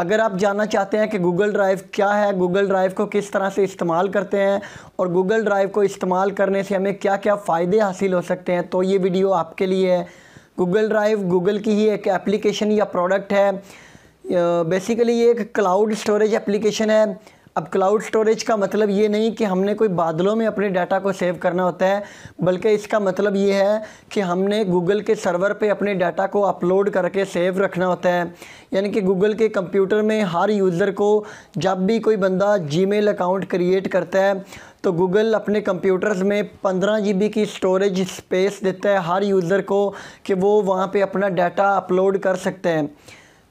अगर आप जानना चाहते हैं कि गूगल ड्राइव क्या है गूगल ड्राइव को किस तरह से इस्तेमाल करते हैं और गूगल ड्राइव को इस्तेमाल करने से हमें क्या क्या फ़ायदे हासिल हो सकते हैं तो ये वीडियो आपके लिए है। गूगल ड्राइव गूगल की ही एक एप्लीकेशन या प्रोडक्ट है। बेसिकली ये एक क्लाउड स्टोरेज एप्लीकेशन है। अब क्लाउड स्टोरेज का मतलब ये नहीं कि हमने कोई बादलों में अपने डाटा को सेव करना होता है, बल्कि इसका मतलब ये है कि हमने गूगल के सर्वर पे अपने डाटा को अपलोड करके सेव रखना होता है। यानी कि गूगल के कंप्यूटर में हर यूज़र को जब भी कोई बंदा जीमेल अकाउंट क्रिएट करता है तो गूगल अपने कंप्यूटर्स में पंद्रह जी की स्टोरेज स्पेस देता है हर यूज़र को कि वो वहाँ पर अपना डाटा अपलोड कर सकते हैं।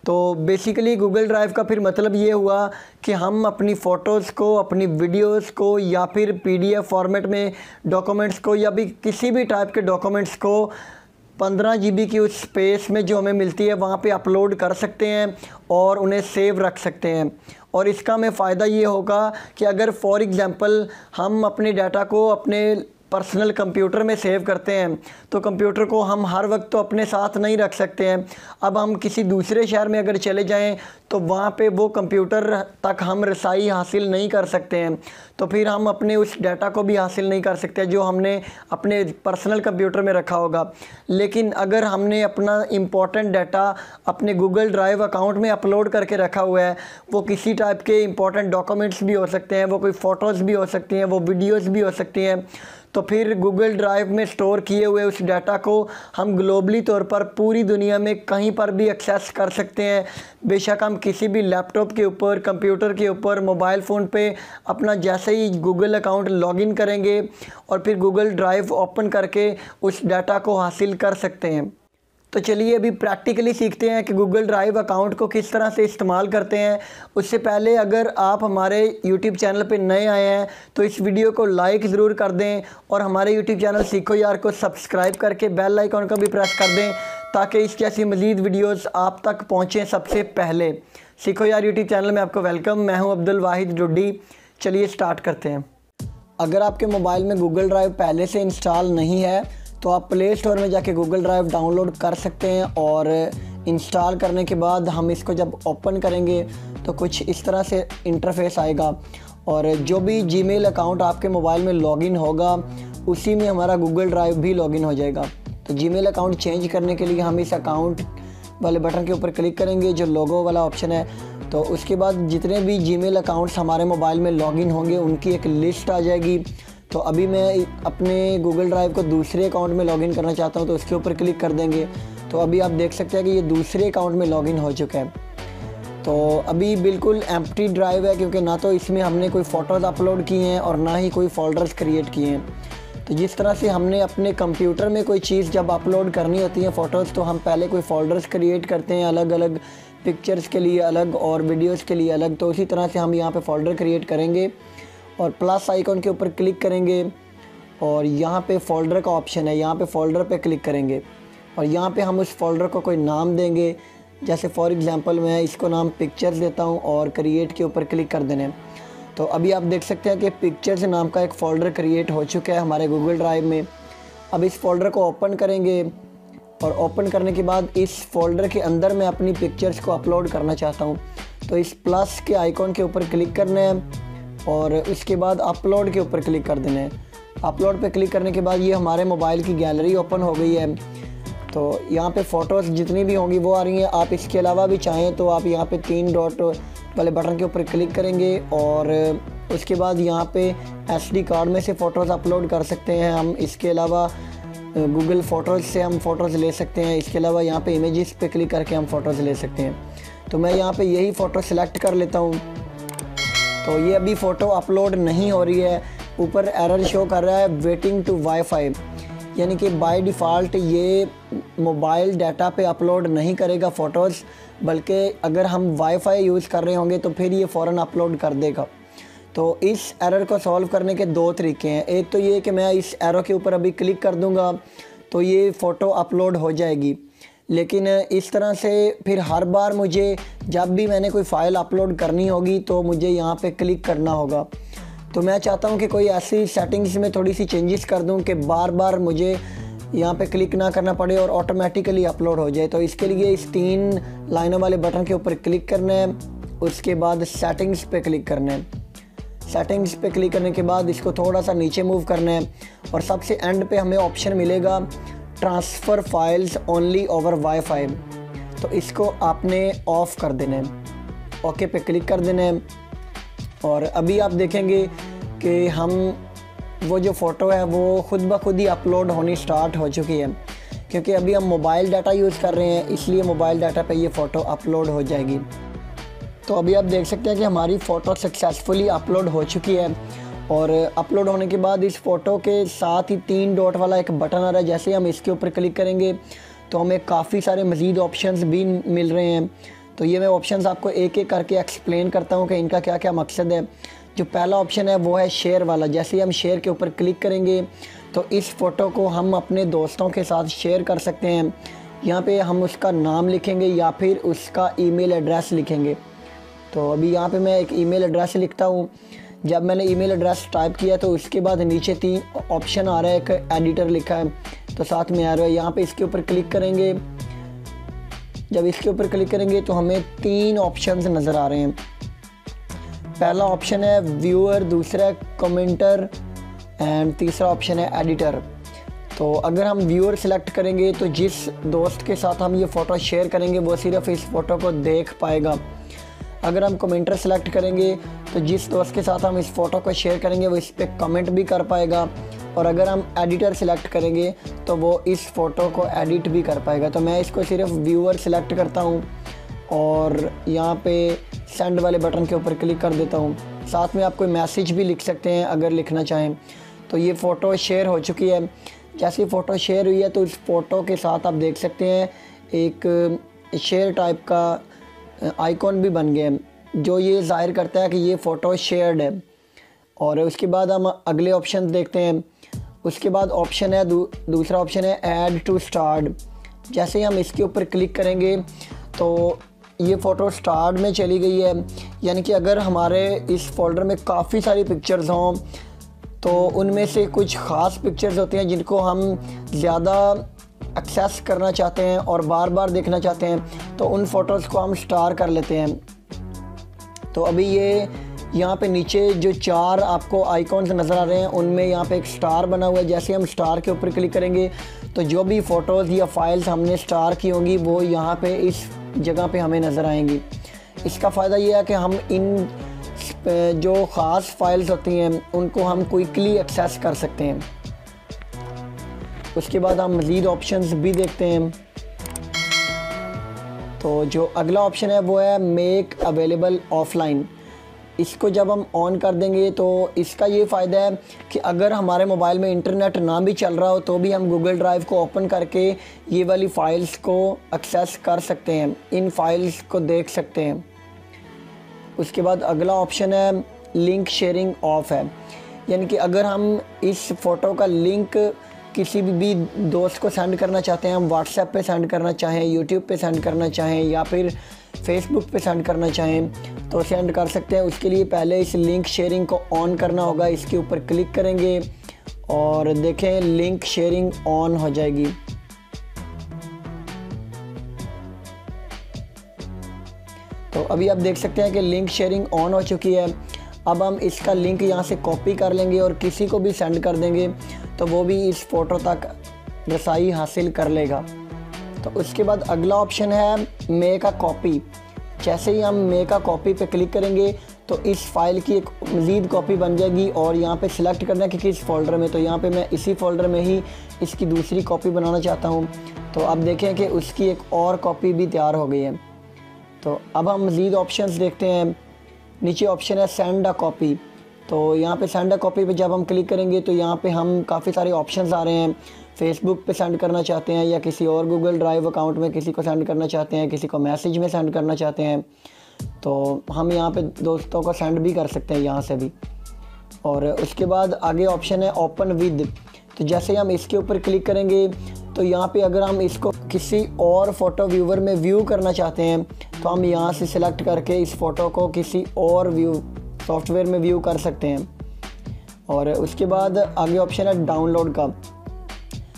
तो बेसिकली गूगल ड्राइव का फिर मतलब ये हुआ कि हम अपनी फ़ोटोज़ को, अपनी वीडियोस को या फिर पीडीएफ फॉर्मेट में डॉक्यूमेंट्स को या भी किसी भी टाइप के डॉक्यूमेंट्स को पंद्रह जी की उस स्पेस में जो हमें मिलती है, वहाँ पे अपलोड कर सकते हैं और उन्हें सेव रख सकते हैं। और इसका हमें फ़ायदा ये होगा कि अगर फॉर एग्ज़ाम्पल हम अपने डाटा को अपने पर्सनल कंप्यूटर में सेव करते हैं तो कंप्यूटर को हम हर वक्त तो अपने साथ नहीं रख सकते हैं। अब हम किसी दूसरे शहर में अगर चले जाएँ तो वहाँ पे वो कंप्यूटर तक हम रसाई हासिल नहीं कर सकते हैं। तो फिर हम अपने उस डाटा को भी हासिल नहीं कर सकते, जो हमने अपने पर्सनल कंप्यूटर में रखा होगा। लेकिन अगर हमने अपना इम्पोर्टेंट डाटा अपने गूगल ड्राइव अकाउंट में अपलोड करके रखा हुआ है, वो किसी टाइप के इम्पोर्टेंट डॉक्यूमेंट्स भी हो सकते हैं, वो कोई फ़ोटोज़ भी हो सकती हैं, वो वीडियोज़ भी हो सकती हैं। तो फिर गूगल ड्राइव में स्टोर किए हुए उस डाटा को हम ग्लोबली तौर पर पूरी दुनिया में कहीं पर भी एक्सेस कर सकते हैं। बेशक हम किसी भी लैपटॉप के ऊपर कंप्यूटर के ऊपर मोबाइल फ़ोन पे अपना जैसे ही गूगल अकाउंट लॉगिन करेंगे और फिर गूगल ड्राइव ओपन करके उस डाटा को हासिल कर सकते हैं। तो चलिए अभी प्रैक्टिकली सीखते हैं कि गूगल ड्राइव अकाउंट को किस तरह से इस्तेमाल करते हैं। उससे पहले अगर आप हमारे यूट्यूब चैनल पर नए आए हैं तो इस वीडियो को लाइक ज़रूर कर दें और हमारे यूट्यूब चैनल सीखो यार को सब्सक्राइब करके बेल आइकॉन को भी प्रेस कर दें, ताकि इस जैसी मज़ीद वीडियोज़ आप तक पहुँचें सबसे पहले। सीखो यार यूट्यूब चैनल में आपको वेलकम मैं हूँ अब्दुल वाहिद डुड्डी। चलिए स्टार्ट करते हैं। अगर आपके मोबाइल में गूगल ड्राइव पहले से इंस्टॉल नहीं है तो आप प्ले स्टोर में जाके गूगल ड्राइव डाउनलोड कर सकते हैं और इंस्टॉल करने के बाद हम इसको जब ओपन करेंगे तो कुछ इस तरह से इंटरफेस आएगा। और जो भी जीमेल अकाउंट आपके मोबाइल में लॉगिन होगा, उसी में हमारा गूगल ड्राइव भी लॉगिन हो जाएगा। तो जीमेल अकाउंट चेंज करने के लिए हम इस अकाउंट वाले बटन के ऊपर क्लिक करेंगे, जो लोगो वाला ऑप्शन है। तो उसके बाद जितने भी जीमेल अकाउंट्स हमारे मोबाइल में लॉगिन होंगे, उनकी एक लिस्ट आ जाएगी। तो अभी मैं अपने गूगल ड्राइव को दूसरे अकाउंट में लॉगिन करना चाहता हूँ तो उसके ऊपर क्लिक कर देंगे। तो अभी आप देख सकते हैं कि ये दूसरे अकाउंट में लॉगिन हो चुका है। तो अभी बिल्कुल एम्प्टी ड्राइव है, क्योंकि ना तो इसमें हमने कोई फ़ोटोज़ अपलोड किए हैं और ना ही कोई फ़ोल्डर्स क्रिएट किए हैं। तो जिस तरह से हमने अपने कंप्यूटर में कोई चीज़ जब अपलोड करनी होती है फ़ोटोज़ तो हम पहले कोई फ़ोल्डर्स क्रिएट करते हैं अलग अलग पिक्चर्स के लिए, अलग और वीडियोज़ के लिए अलग। तो उसी तरह से हम यहाँ पर फ़ोल्डर क्रिएट करेंगे। और प्लस आइकॉन के ऊपर क्लिक करेंगे और यहाँ पे फ़ोल्डर का ऑप्शन है, यहाँ पे फ़ोल्डर पे क्लिक करेंगे। और यहाँ पे हम उस फोल्डर को कोई नाम देंगे, जैसे फॉर एग्ज़ाम्पल मैं इसको नाम पिक्चर्स देता हूँ और क्रिएट के ऊपर क्लिक कर देने। तो अभी आप देख सकते हैं कि पिक्चर्स नाम का एक फ़ोल्डर क्रिएट हो चुका है हमारे गूगल ड्राइव में। अब इस फोल्डर को ओपन करेंगे और ओपन करने के बाद इस फोल्डर के अंदर मैं अपनी पिक्चर्स को अपलोड करना चाहता हूँ। तो इस प्लस के आइकॉन के ऊपर क्लिक करना है। और इसके बाद अपलोड के ऊपर क्लिक कर देना है। अपलोड पे क्लिक करने के बाद ये हमारे मोबाइल की गैलरी ओपन हो गई है। तो यहाँ पे फ़ोटोज़ जितनी भी होंगी वो आ रही हैं। आप इसके अलावा भी चाहें तो आप यहाँ पे तीन डॉट वाले बटन के ऊपर क्लिक करेंगे और उसके बाद यहाँ पे एस कार्ड में से फ़ोटोज़ अपलोड कर सकते हैं हम। इसके अलावा गूगल फ़ोटोज़ से हम फ़ोटोज़ ले सकते हैं। इसके अलावा यहाँ पे इमेजेस पे क्लिक करके हम फ़ोटोज़ ले सकते हैं। तो मैं यहाँ पे यही फ़ोटो सेलेक्ट कर लेता हूँ। तो ये अभी फ़ोटो अपलोड नहीं हो रही है। ऊपर एरर शो कर रहा है वेटिंग टू वाईफाई यानी कि बाय डिफ़ॉल्ट ये मोबाइल डाटा पे अपलोड नहीं करेगा फ़ोटोज़ बल्कि अगर हम वाईफाई यूज़ कर रहे होंगे तो फिर ये फ़ौर अपलोड कर देगा। तो इस एरर को सॉल्व करने के दो तरीके हैं। एक तो ये कि मैं इस एरो के ऊपर अभी क्लिक कर दूँगा तो ये फ़ोटो अपलोड हो जाएगी। लेकिन इस तरह से फिर हर बार मुझे जब भी मैंने कोई फ़ाइल अपलोड करनी होगी तो मुझे यहाँ पे क्लिक करना होगा। तो मैं चाहता हूँ कि कोई ऐसी सेटिंग्स में थोड़ी सी चेंजेस कर दूँ कि बार बार मुझे यहाँ पे क्लिक ना करना पड़े और ऑटोमेटिकली अपलोड हो जाए। तो इसके लिए इस तीन लाइनों वाले बटन के ऊपर क्लिक करना है, उसके बाद सेटिंग्स पे क्लिक करना है। सेटिंग्स पे क्लिक करने के बाद इसको थोड़ा सा नीचे मूव करना है और सबसे एंड पे हमें ऑप्शन मिलेगा। Transfer files only over wifi तो इसको आपने ऑफ़ कर देना है। ओके पे क्लिक कर देना है। और अभी आप देखेंगे कि हम वो जो फ़ोटो है, वो ख़ुद ब खुद ही अपलोड होनी स्टार्ट हो चुकी है। क्योंकि अभी हम मोबाइल डाटा यूज़ कर रहे हैं, इसलिए मोबाइल डाटा पे ये फ़ोटो अपलोड हो जाएगी। तो अभी आप देख सकते हैं कि हमारी फ़ोटो सक्सेसफुली अपलोड हो चुकी है। और अपलोड होने के बाद इस फ़ोटो के साथ ही तीन डॉट वाला एक बटन आ रहा है। जैसे हम इसके ऊपर क्लिक करेंगे तो हमें काफ़ी सारे मज़ीद ऑप्शंस भी मिल रहे हैं। तो ये मैं ऑप्शंस आपको एक एक करके एक्सप्लेन करता हूँ कि इनका क्या क्या मकसद है। जो पहला ऑप्शन है, वो है शेयर वाला। जैसे ही हम शेयर के ऊपर क्लिक करेंगे तो इस फ़ोटो को हम अपने दोस्तों के साथ शेयर कर सकते हैं। यहाँ पे हम उसका नाम लिखेंगे या फिर उसका ईमेल एड्रेस लिखेंगे। तो अभी यहाँ पे मैं एक ईमेल एड्रेस लिखता हूँ। जब मैंने ईमेल एड्रेस टाइप किया तो उसके बाद नीचे तीन ऑप्शन आ रहा है, एक एडिटर लिखा है। तो साथ में आ रहा है, यहाँ पे इसके ऊपर क्लिक करेंगे। जब इसके ऊपर क्लिक करेंगे तो हमें तीन ऑप्शंस नज़र आ रहे हैं। पहला ऑप्शन है व्यूअर, दूसरा है कमेंटर एंड तीसरा ऑप्शन है एडिटर। तो अगर हम व्यूअर सेलेक्ट करेंगे तो जिस दोस्त के साथ हम ये फ़ोटो शेयर करेंगे, वो सिर्फ़ इस फ़ोटो को देख पाएगा। अगर हम कमेंटर सेलेक्ट करेंगे तो जिस दोस्त के साथ हम इस फ़ोटो को शेयर करेंगे, वो इस पर कमेंट भी कर पाएगा। और अगर हम एडिटर सेलेक्ट करेंगे तो वो इस फ़ोटो को एडिट भी कर पाएगा। तो मैं इसको सिर्फ़ व्यूअर सेलेक्ट करता हूँ और यहाँ पे सेंड वाले बटन के ऊपर क्लिक कर देता हूँ। साथ में आप कोई मैसेज भी लिख सकते हैं, अगर लिखना चाहें। तो ये फ़ोटो शेयर हो चुकी है। जैसे फ़ोटो शेयर हुई है तो इस फ़ोटो के साथ आप देख सकते हैं, एक शेयर टाइप का आइकॉन भी बन गए। हैं जो ये ज़ाहिर करता है कि ये फ़ोटो शेयर्ड है। और उसके बाद हम अगले ऑप्शन देखते हैं। उसके बाद ऑप्शन है दू, दूसरा ऑप्शन है ऐड टू स्टार्ट जैसे हम इसके ऊपर क्लिक करेंगे तो ये फ़ोटो स्टार्ट में चली गई है। यानी कि अगर हमारे इस फोल्डर में काफ़ी सारी पिक्चर्स हों तो उनमें से कुछ ख़ास पिक्चर्स होती हैं जिनको हम ज़्यादा एक्सेस करना चाहते हैं और बार बार देखना चाहते हैं। तो उन फ़ोटोज़ को हम स्टार कर लेते हैं। तो अभी ये यहाँ पे नीचे जो चार आपको आइकॉन्स नज़र आ रहे हैं, उनमें यहाँ पे एक स्टार बना हुआ है। जैसे हम स्टार के ऊपर क्लिक करेंगे तो जो भी फ़ोटोज़ या फाइल्स हमने स्टार की होंगी, वो यहाँ पे इस जगह पे हमें नज़र आएँगी। इसका फ़ायदा ये है कि हम इन जो ख़ास फाइल्स होती हैं, उनको हम क्विकली एक्सेस कर सकते हैं। उसके बाद हम मज़ीद ऑप्शंस भी देखते हैं। तो जो अगला ऑप्शन है वो है मेक अवेलेबल ऑफलाइन इसको जब हम ऑन कर देंगे तो इसका ये फ़ायदा है कि अगर हमारे मोबाइल में इंटरनेट ना भी चल रहा हो तो भी हम गूगल ड्राइव को ओपन करके ये वाली फ़ाइल्स को एक्सेस कर सकते हैं, इन फाइल्स को देख सकते हैं। उसके बाद अगला ऑप्शन है लिंक शेयरिंग ऑफ़ है। यानी कि अगर हम इस फ़ोटो का लिंक किसी भी, दोस्त को सेंड करना चाहते हैं हम व्हाट्सएप पे सेंड करना चाहें यूट्यूब पे सेंड करना चाहें या फिर फेसबुक पे सेंड करना चाहें तो सेंड कर सकते हैं। उसके लिए पहले इस लिंक शेयरिंग को ऑन करना होगा। इसके ऊपर क्लिक करेंगे और देखें लिंक शेयरिंग ऑन हो जाएगी। तो अभी आप देख सकते हैं कि लिंक शेयरिंग ऑन हो चुकी है। अब हम इसका लिंक यहाँ से कॉपी कर लेंगे और किसी को भी सेंड कर देंगे। तो वो भी इस फ़ोटो तक रसाई हासिल कर लेगा। तो उसके बाद अगला ऑप्शन है मेक अ कॉपी जैसे ही हम मेक अ कॉपी पे क्लिक करेंगे तो इस फ़ाइल की एक मज़ीद कॉपी बन जाएगी और यहाँ पे सिलेक्ट करना है कि किस फोल्डर में तो यहाँ पे मैं इसी फोल्डर में ही इसकी दूसरी कॉपी बनाना चाहता हूँ। तो अब देखें कि उसकी एक और कॉपी भी तैयार हो गई है। तो अब हम मज़ीद ऑप्शन देखते हैं। नीचे ऑप्शन है सेंड अ कॉपी तो यहाँ पे सेंड अ कॉपी पे जब हम क्लिक करेंगे तो यहाँ पे हम काफ़ी सारे ऑप्शंस आ रहे हैं। फेसबुक पे सेंड करना चाहते हैं या किसी और गूगल ड्राइव अकाउंट में किसी को सेंड करना चाहते हैं, किसी को मैसेज में सेंड करना चाहते हैं। तो हम यहाँ पे दोस्तों को सेंड भी कर सकते हैं यहाँ से भी। और उसके बाद आगे ऑप्शन है ओपन विद तो जैसे हम इसके ऊपर क्लिक करेंगे तो यहाँ पे अगर हम इसको किसी और फ़ोटो व्यूवर में व्यू करना चाहते हैं तो हम यहाँ से सिलेक्ट करके इस फ़ोटो को किसी और व्यू सॉफ्टवेयर में व्यू कर सकते हैं। और उसके बाद आगे ऑप्शन है डाउनलोड का।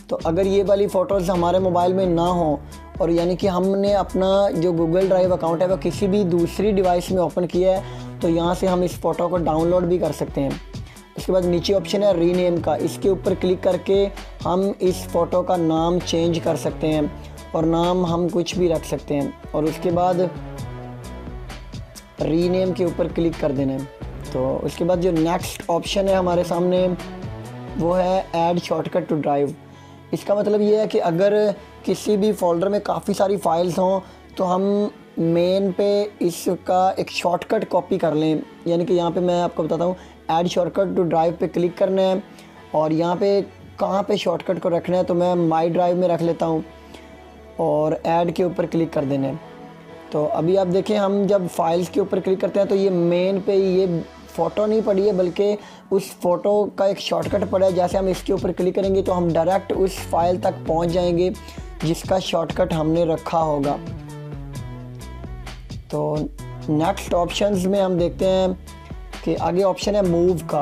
तो अगर ये वाली फ़ोटोज़ हमारे मोबाइल में ना हो, और यानी कि हमने अपना जो गूगल ड्राइव अकाउंट है, वो किसी भी दूसरी डिवाइस में ओपन किया है तो यहाँ से हम इस फ़ोटो को डाउनलोड भी कर सकते हैं। उसके बाद नीचे ऑप्शन है रीनेम का। इसके ऊपर क्लिक करके हम इस फ़ोटो का नाम चेंज कर सकते हैं, और नाम हम कुछ भी रख सकते हैं। और उसके बाद रीनेम के ऊपर क्लिक कर देना है। तो उसके बाद जो नेक्स्ट ऑप्शन है हमारे सामने, वो है ऐड शॉर्टकट टू ड्राइव इसका मतलब ये है कि अगर किसी भी फोल्डर में काफ़ी सारी फाइल्स हों तो हम मेन पे इसका एक शॉर्टकट कॉपी कर लें. यानी कि यहाँ पे मैं आपको बताता हूँ ऐड शॉर्टकट टू ड्राइव पे क्लिक करना है और यहाँ पे कहाँ पे शॉर्टकट को रखना है तो मैं माई ड्राइव में रख लेता हूँ और ऐड के ऊपर क्लिक कर देना है. तो अभी आप देखें, हम जब फाइल्स के ऊपर क्लिक करते हैं तो ये मेन पे ये फ़ोटो नहीं पड़ी है, बल्कि उस फ़ोटो का एक शॉर्टकट पड़ा है, जैसे हम इसके ऊपर क्लिक करेंगे तो हम डायरेक्ट उस फ़ाइल तक पहुँच जाएँगे, जिसका शॉर्टकट हमने रखा होगा। तो नेक्स्ट ऑप्शंस में हम देखते हैं कि आगे ऑप्शन है मूव का।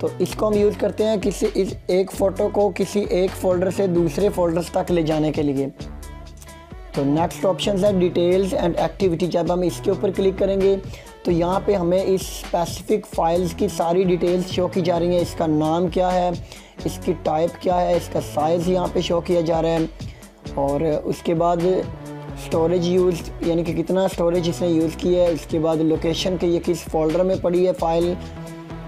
तो इसको हम यूज़ करते हैं किसी इस एक फ़ोटो को किसी एक फ़ोल्डर से दूसरे फोल्डर्स तक ले जाने के लिए। तो नेक्स्ट ऑप्शन है डिटेल्स एंड एक्टिविटी जब हम इसके ऊपर क्लिक करेंगे तो यहाँ पे हमें इस स्पेसिफिक फाइल्स की सारी डिटेल्स शो की जा रही हैं। इसका नाम क्या है? इसकी टाइप क्या है? इसका साइज़ यहाँ पे शो किया जा रहा है। और उसके बाद स्टोरेज यूज़ यानी कि कितना स्टोरेज इसने यूज़ किया है। उसके बाद लोकेशन के ये किस फोल्डर में पड़ी है फ़ाइल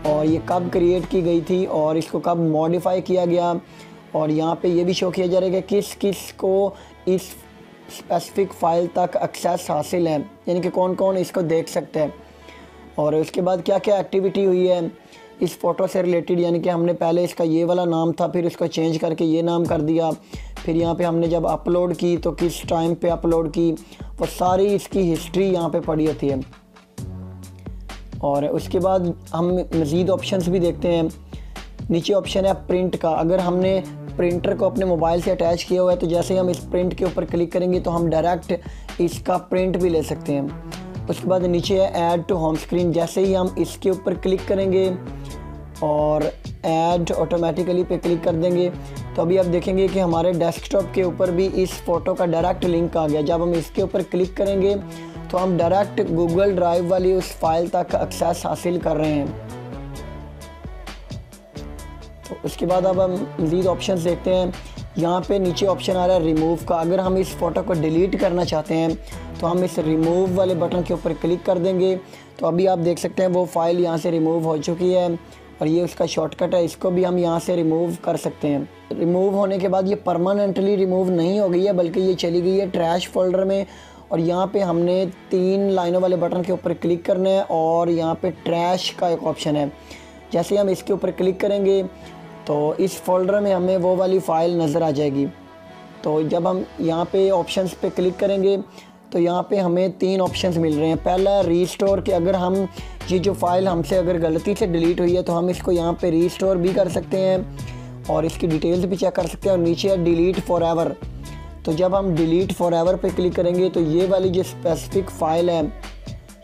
और ये कब क्रिएट की गई थी? और इसको कब मॉडिफाई किया गया? और यहाँ पे ये भी शो किया जा रहा है कि किस किस को इस स्पेसिफिक फ़ाइल तक एक्सेस हासिल है। यानी कि कौन कौन इसको देख सकते हैं। और उसके बाद क्या क्या एक्टिविटी हुई है? इस फ़ोटो से रिलेटेड यानी कि हमने पहले इसका ये वाला नाम था, फिर इसको चेंज करके ये नाम कर दिया। फिर यहाँ पे हमने जब अपलोड की तो किस टाइम पे अपलोड की? वो सारी इसकी हिस्ट्री यहाँ पे पड़ी होती है। और उसके बाद हम मज़ीद ऑप्शंस भी देखते हैं। नीचे ऑप्शन है प्रिंट का। अगर हमने प्रिंटर को अपने मोबाइल से अटैच किया हुआ है तो जैसे ही हम इस प्रिंट के ऊपर क्लिक करेंगे तो हम डायरेक्ट इसका प्रिंट भी ले सकते हैं। उसके बाद नीचे है ऐड टू होम स्क्रीन जैसे ही हम इसके ऊपर क्लिक करेंगे और ऐड ऑटोमेटिकली पे क्लिक कर देंगे तो अभी आप देखेंगे कि हमारे डेस्कटॉप के ऊपर भी इस फ़ोटो का डायरेक्ट लिंक आ गया। जब हम इसके ऊपर क्लिक करेंगे तो हम डायरेक्ट गूगल ड्राइव वाली उस फ़ाइल तक एक्सेस हासिल कर रहे हैं। तो उसके बाद अब हम मज़ीद ऑप्शन देखते हैं। यहाँ पे नीचे ऑप्शन आ रहा है रिमूव का। अगर हम इस फ़ोटो को डिलीट करना चाहते हैं तो हम इस रिमूव वाले बटन के ऊपर क्लिक कर देंगे। तो अभी आप देख सकते हैं वो फ़ाइल यहाँ से रिमूव हो चुकी है और ये उसका शॉर्टकट है। इसको भी हम यहाँ से रिमूव कर सकते हैं। रिमूव होने के बाद ये परमानेंटली रिमूव नहीं हो गई है, बल्कि ये चली गई है ट्रैश फोल्डर में। और यहाँ पे हमने तीन लाइनों वाले बटन के ऊपर क्लिक करना है और यहाँ पे ट्रैश का एक ऑप्शन है। जैसे हम इसके ऊपर क्लिक करेंगे तो इस फोल्डर में हमें वो वाली फ़ाइल नज़र आ जाएगी। तो जब हम यहाँ पे ऑप्शंस पे क्लिक करेंगे तो यहाँ पे हमें तीन ऑप्शंस मिल रहे हैं। पहला रीस्टोर कि अगर हम ये जो फ़ाइल हमसे अगर गलती से डिलीट हुई है तो हम इसको यहाँ पे रीस्टोर भी कर सकते हैं और इसकी डिटेल्स भी चेक कर सकते हैं और नीचे डिलीट फॉर एवर तो जब हम डिलीट फॉर एवर पर क्लिक करेंगे तो ये वाली जो स्पेसिफिक फ़ाइल है,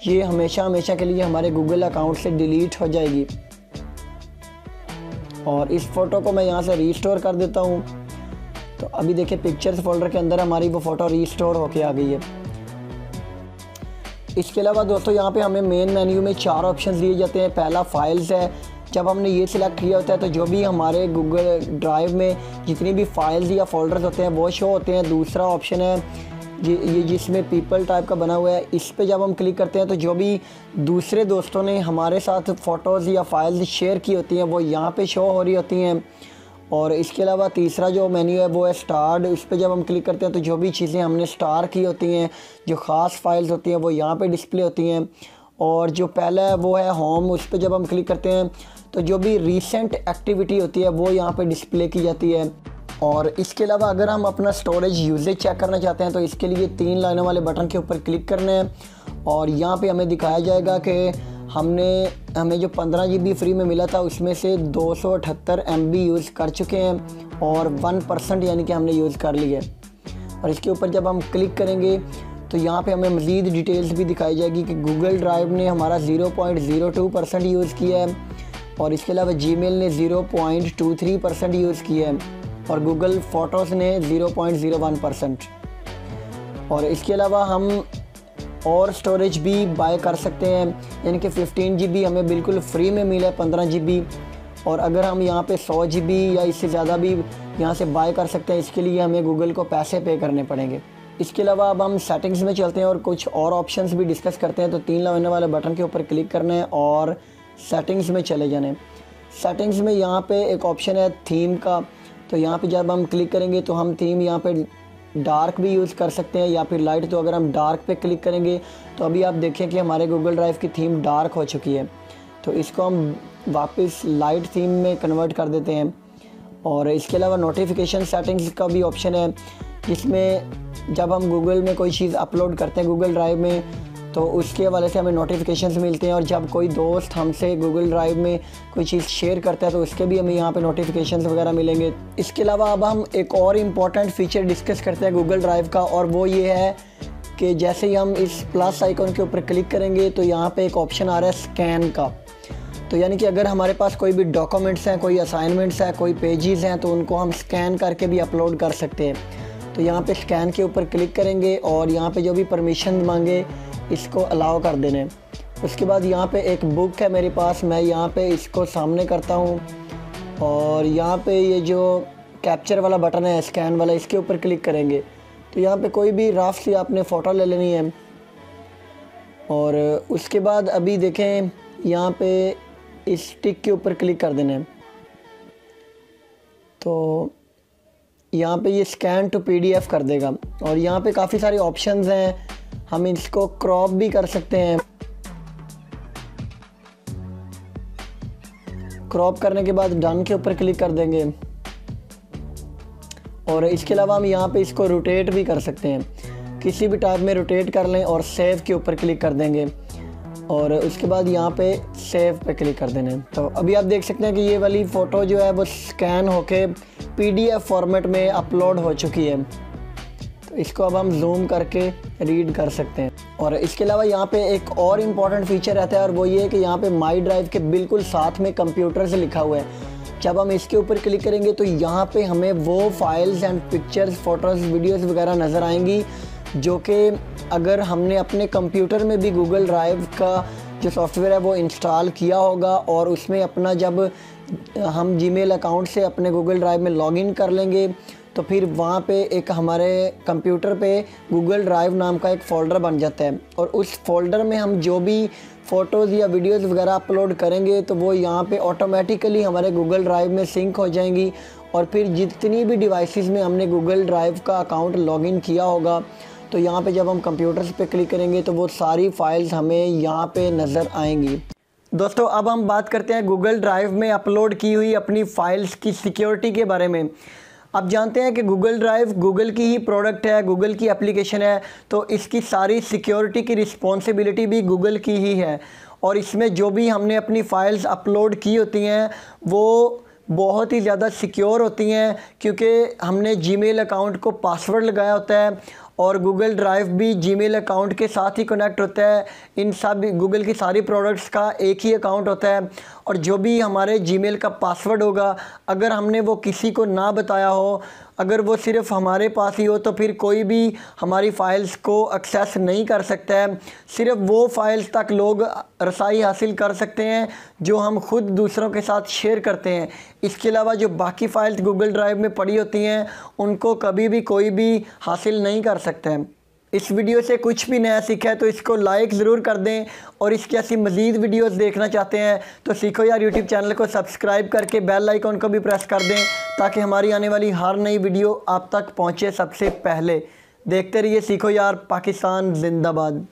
ये हमेशा हमेशा के लिए हमारे गूगल अकाउंट से डिलीट हो जाएगी। और इस फ़ोटो को मैं यहाँ से रीस्टोर कर देता हूँ। तो अभी देखिए पिक्चर्स फोल्डर के अंदर हमारी वो फ़ोटो रीस्टोर होके आ गई है। इसके अलावा दोस्तों, यहाँ पे हमें मेन मेन्यू में चार ऑप्शन दिए जाते हैं। पहला फाइल्स है। जब हमने ये सिलेक्ट किया होता है तो जो भी हमारे गूगल ड्राइव में जितनी भी फाइल्स या फोल्डर्स होते हैं, वो शो होते हैं। दूसरा ऑप्शन है ये जिसमें पीपल टाइप का बना हुआ है, इस पर जब हम क्लिक करते हैं तो जो भी दूसरे दोस्तों ने हमारे साथ फ़ोटोज़ या फाइल्स शेयर की होती हैं, वो यहाँ पे शो हो रही होती हैं। और इसके अलावा तीसरा जो मेन्यू है, वो है स्टार्ड। उस पर जब हम क्लिक करते हैं तो जो भी चीज़ें हमने स्टार की होती हैं, जो ख़ास फाइल्स होती हैं, वो यहाँ पर डिस्प्ले होती हैं। और जो पहला है, वो है होम। उस पर जब हम क्लिक करते हैं तो जो भी रिसेंट एक्टिविटी होती है, वो यहाँ पे डिस्प्ले की जाती है। और इसके अलावा अगर हम अपना स्टोरेज यूजेज चेक करना चाहते हैं तो इसके लिए तीन लाइनों वाले बटन के ऊपर क्लिक करने हैं। और यहाँ पे हमें दिखाया जाएगा कि हमने, हमें जो पंद्रह जीबी फ्री में मिला था, उसमें से दो सौ अठहत्तर यूज़ कर चुके हैं और वन परसेंट यानी कि हमने यूज़ कर लिया है। और इसके ऊपर जब हम क्लिक करेंगे तो यहाँ पे हमें मज़ीद डिटेल्स भी दिखाई जाएगी कि गूगल ड्राइव ने हमारा zero point zero two percent use किया है और इसके अलावा जी ने zero point two three percent use किया है। और गूगल फ़ोटोज़ ने zero point zero one percent और इसके अलावा हम और स्टोरेज भी बाय कर सकते हैं। यानी कि फ़िफ्टीन जीबी हमें बिल्कुल फ्री में मिला है पंद्रह जीबी और अगर हम यहाँ पे सौ जीबी या इससे ज़्यादा भी यहाँ से बाय कर सकते हैं, इसके लिए हमें गूगल को पैसे पे करने पड़ेंगे। इसके अलावा अब हम सेटिंग्स में चलते हैं और कुछ और ऑप्शंस भी डिस्कस करते हैं। तो तीन लगाने वाले बटन के ऊपर क्लिक करना है और सेटिंग्स में चले जाने। सेटिंग्स में यहाँ पे एक ऑप्शन है थीम का। तो यहाँ पे जब हम क्लिक करेंगे तो हम थीम यहाँ पे डार्क भी यूज़ कर सकते हैं या फिर लाइट तो अगर हम डार्क पे क्लिक करेंगे तो अभी आप देखें कि हमारे गूगल ड्राइव की थीम डार्क हो चुकी है। तो इसको हम वापस लाइट थीम में कन्वर्ट कर देते हैं। और इसके अलावा नोटिफिकेशन सेटिंग्स का भी ऑप्शन है। जिसमें जब हम गूगल में कोई चीज़ अपलोड करते हैं गूगल ड्राइव में तो उसके हवाले से हमें नोटिफिकेशन मिलते हैं और जब कोई दोस्त हमसे गूगल ड्राइव में कोई चीज़ शेयर करता है तो उसके भी हमें यहाँ पे नोटिफिकेशन वगैरह मिलेंगे। इसके अलावा अब हम एक और इंपॉर्टेंट फीचर डिस्कस करते हैं गूगल ड्राइव का, और वो ये है कि जैसे ही हम इस प्लस आइकॉन के ऊपर क्लिक करेंगे तो यहाँ पे एक ऑप्शन आ रहा है स्कैन का। तो यानी कि अगर हमारे पास कोई भी डॉक्यूमेंट्स हैं, कोई असाइनमेंट्स हैं, कोई पेजेस हैं तो उनको हम स्कैन करके भी अपलोड कर सकते हैं। तो यहाँ पे स्कैन के ऊपर क्लिक करेंगे और यहाँ पे जो भी परमिशन मांगे इसको अलाउ कर देने। उसके बाद यहाँ पे एक बुक है मेरे पास, मैं यहाँ पे इसको सामने करता हूँ। और यहाँ पे ये जो कैप्चर वाला बटन है स्कैन वाला, इसके ऊपर क्लिक करेंगे। तो यहाँ पे कोई भी राफ सी आपने फ़ोटो ले लेनी है। और उसके बाद अभी देखें, यहाँ पे इस टिक के ऊपर क्लिक कर देना। है तो यहाँ पे ये स्कैन टू पीडीएफ कर देगा। और यहाँ पे काफ़ी सारे ऑप्शंस हैं। हम इसको क्रॉप भी कर सकते हैं। क्रॉप करने के बाद डन के ऊपर क्लिक कर देंगे। और इसके अलावा हम यहाँ पे इसको रोटेट भी कर सकते हैं। किसी भी टाइप में रोटेट कर लें और सेव के ऊपर क्लिक कर देंगे। और उसके बाद यहाँ पे सेव पे क्लिक कर देना। तो अभी आप देख सकते हैं कि ये वाली फ़ोटो जो है वो स्कैन होके पीडीएफ फॉर्मेट में अपलोड हो चुकी है। इसको अब हम जूम करके रीड कर सकते हैं। और इसके अलावा यहाँ पे एक और इंपॉर्टेंट फीचर रहता है और वो ये है कि यहाँ पे माई ड्राइव के बिल्कुल साथ में कंप्यूटर से लिखा हुआ है। जब हम इसके ऊपर क्लिक करेंगे तो यहाँ पे हमें वो files and pictures photos videos वगैरह नज़र आएँगी, जो कि अगर हमने अपने कंप्यूटर में भी गूगल ड्राइव का जो सॉफ्टवेयर है वो इंस्टॉल किया होगा और उसमें अपना जब हम जीमेल अकाउंट से अपने गूगल ड्राइव में लॉगिन कर लेंगे तो फिर वहाँ पे एक हमारे कंप्यूटर पे गूगल ड्राइव नाम का एक फ़ोल्डर बन जाता है। और उस फोल्डर में हम जो भी फ़ोटोज़ या वीडियोज़ वगैरह अपलोड करेंगे तो वो यहाँ पे ऑटोमेटिकली हमारे गूगल ड्राइव में सिंक हो जाएँगी। और फिर जितनी भी डिवाइसेस में हमने गूगल ड्राइव का अकाउंट लॉगिन किया होगा तो यहाँ पे जब हम कंप्यूटर्स पे क्लिक करेंगे तो वो सारी फाइल्स हमें यहाँ पे नज़र आएँगी। दोस्तों, अब हम बात करते हैं गूगल ड्राइव में अपलोड की हुई अपनी फ़ाइल्स की सिक्योरिटी के बारे में। आप जानते हैं कि गूगल ड्राइव गूगल की ही प्रोडक्ट है गूगल की एप्लीकेशन है तो इसकी सारी सिक्योरिटी की रिस्पॉन्सिबिलिटी भी गूगल की ही है। और इसमें जो भी हमने अपनी फ़ाइल्स अपलोड की होती हैं, वो बहुत ही ज़्यादा सिक्योर होती हैं, क्योंकि हमने जीमेल अकाउंट को पासवर्ड लगाया होता है और गूगल ड्राइव भी जीमेल अकाउंट के साथ ही कनेक्ट होता है। इन सब गूगल की सारी प्रोडक्ट्स का एक ही अकाउंट होता है और जो भी हमारे जीमेल का पासवर्ड होगा, अगर हमने वो किसी को ना बताया हो अगर वो सिर्फ़ हमारे पास ही हो तो फिर कोई भी हमारी फ़ाइल्स को एक्सेस नहीं कर सकता है। सिर्फ़ वो फाइल्स तक लोग रसाई हासिल कर सकते हैं, जो हम खुद दूसरों के साथ शेयर करते हैं। इसके अलावा जो बाकी फ़ाइल्स गूगल ड्राइव में पड़ी होती हैं, उनको कभी भी कोई भी हासिल नहीं कर सकता है। इस वीडियो से कुछ भी नया सीखा है तो इसको लाइक ज़रूर कर दें और इसकी ऐसी मज़ीद वीडियोस देखना चाहते हैं तो सीखो यार यूट्यूब चैनल को सब्सक्राइब करके बेल आइकॉन को भी प्रेस कर दें, ताकि हमारी आने वाली हर नई वीडियो आप तक पहुँचे सबसे पहले। देखते रहिए, सीखो यार, पाकिस्तान जिंदाबाद।